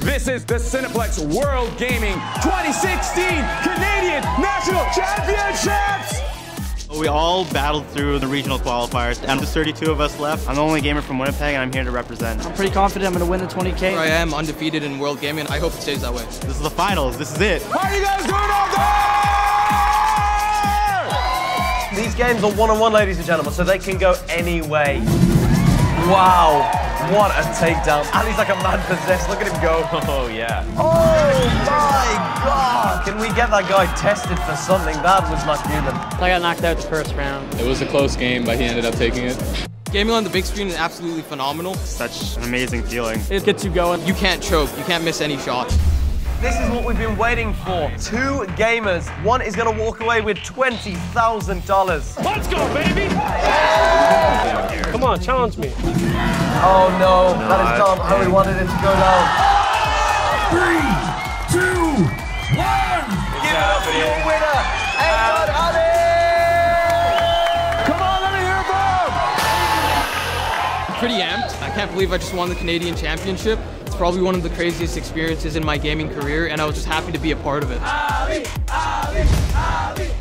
This is the Cineplex World Gaming 2016 Canadian National Championships! We all battled through the regional qualifiers, and there's 32 of us left. I'm the only gamer from Winnipeg, and I'm here to represent. I'm pretty confident I'm going to win the 20K. Here I am, undefeated in World Gaming. I hope it stays that way. This is the finals. This is it. How are you guys doing out there? These games are one-on-one, ladies and gentlemen, so they can go any way. Wow, what a takedown. Ali's like a man possessed. Look at him go. Oh, yeah. Oh my god! Can we get that guy tested for something? That was not human. I got knocked out the first round. It was a close game, but he ended up taking it. Gaming on the big screen is absolutely phenomenal. Such an amazing feeling. It gets you going. You can't choke. You can't miss any shots. This is what we've been waiting for. Two gamers. One is going to walk away with $20,000. Let's go, baby! Come on, challenge me. Oh no, that is dumb. how we wanted it to go down. Three, two, one! Give it up for your winner, Edward Ali! Come on, let me hear Bob! Pretty amped. I can't believe I just won the Canadian Championship. It's probably one of the craziest experiences in my gaming career, and I was just happy to be a part of it. Ali, Ali, Ali.